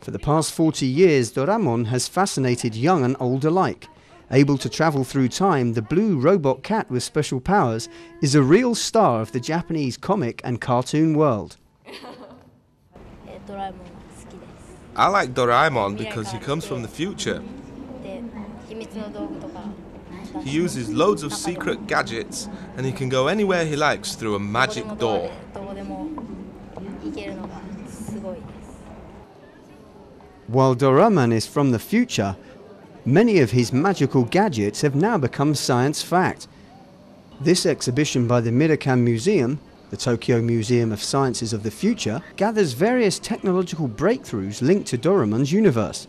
For the past 40 years, Doraemon has fascinated young and old alike. Able to travel through time, the blue robot cat with special powers is a real star of the Japanese comic and cartoon world. I like Doraemon because he comes from the future. He uses loads of secret gadgets and he can go anywhere he likes through a magic door. While Doraemon is from the future, many of his magical gadgets have now become science fact. This exhibition by the Miraikan Museum, the Tokyo Museum of Sciences of the Future, gathers various technological breakthroughs linked to Doraemon's universe.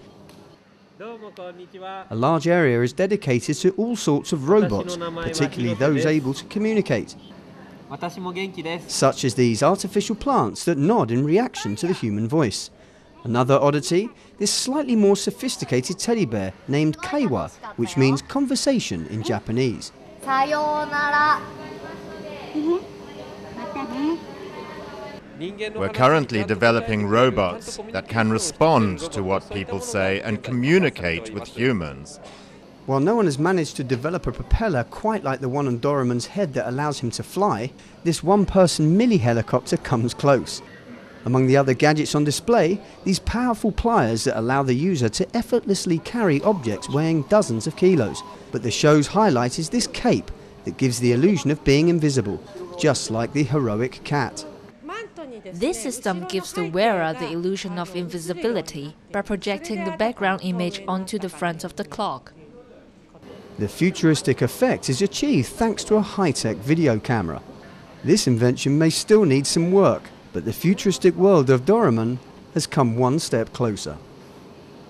A large area is dedicated to all sorts of robots, particularly those able to communicate such as these artificial plants that nod in reaction to the human voice. Another oddity, this slightly more sophisticated teddy bear named Kaiwa, which means conversation in Japanese. We're currently developing robots that can respond to what people say and communicate with humans. While no one has managed to develop a propeller quite like the one on Doraemon's head that allows him to fly, this one person mini helicopter comes close. Among the other gadgets on display, these powerful pliers that allow the user to effortlessly carry objects weighing dozens of kilos. But the show's highlight is this cape that gives the illusion of being invisible, just like the heroic cat. This system gives the wearer the illusion of invisibility by projecting the background image onto the front of the clock. The futuristic effect is achieved thanks to a high-tech video camera. This invention may still need some work, but the futuristic world of Doraemon has come one step closer.